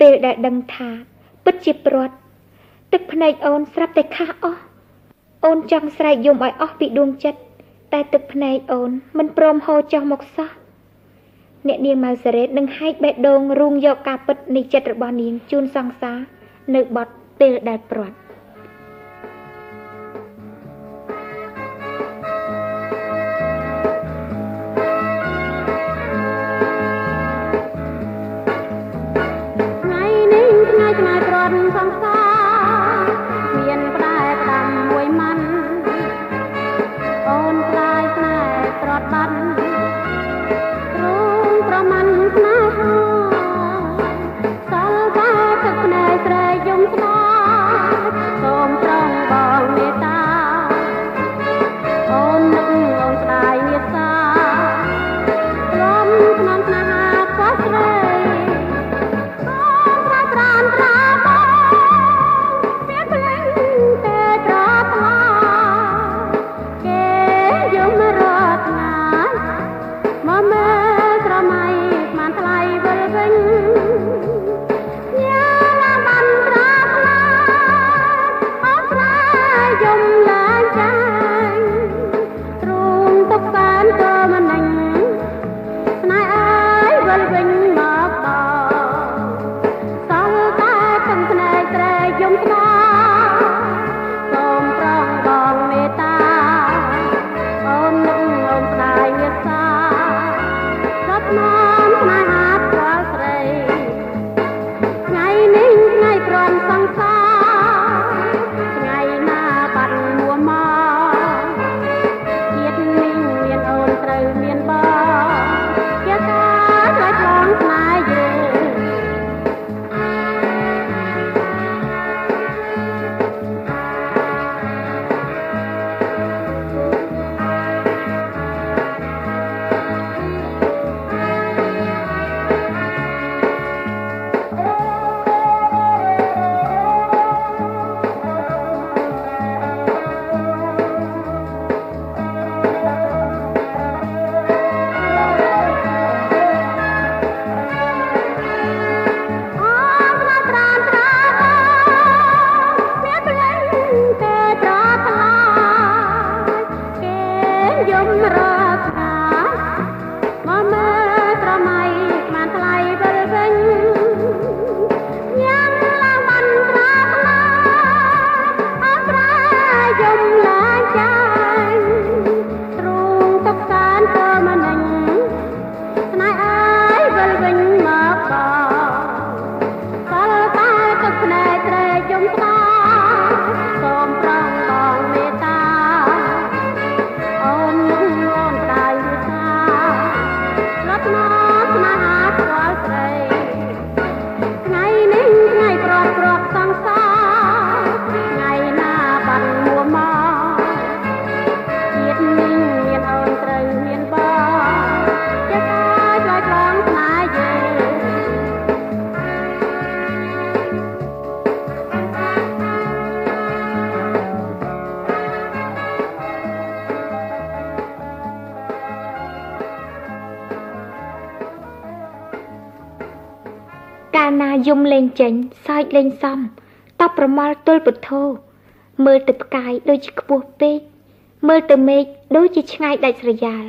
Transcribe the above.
ពេលដែលដឹងថាពិតជាព្រាត់ទឹកភ្នែកអូនស្រាប់តែខះអស់អូនចង់ស្រែកយំឲ្យអស់ពីដួងចិត្តតែទឹកភ្នែកអូនមិនព្រមហូរចុះមកសោះអ្នកនាងម៉ៅសារ៉េតនឹងហែកបេះដូងរួងយកការពិតនៃចិត្តរបស់នាងជូនសង្សារនៅបត់ពេលដែលព្រាត់ យំលេងចេញសើចលេងសំតបប្រមល់ទល់ពុទ្ធោមើលទៅផ្កាយដូចជាខ្ពស់ពេកមើលទៅមេឃដូចជាឆ្ងាយដាច់ស្រយាល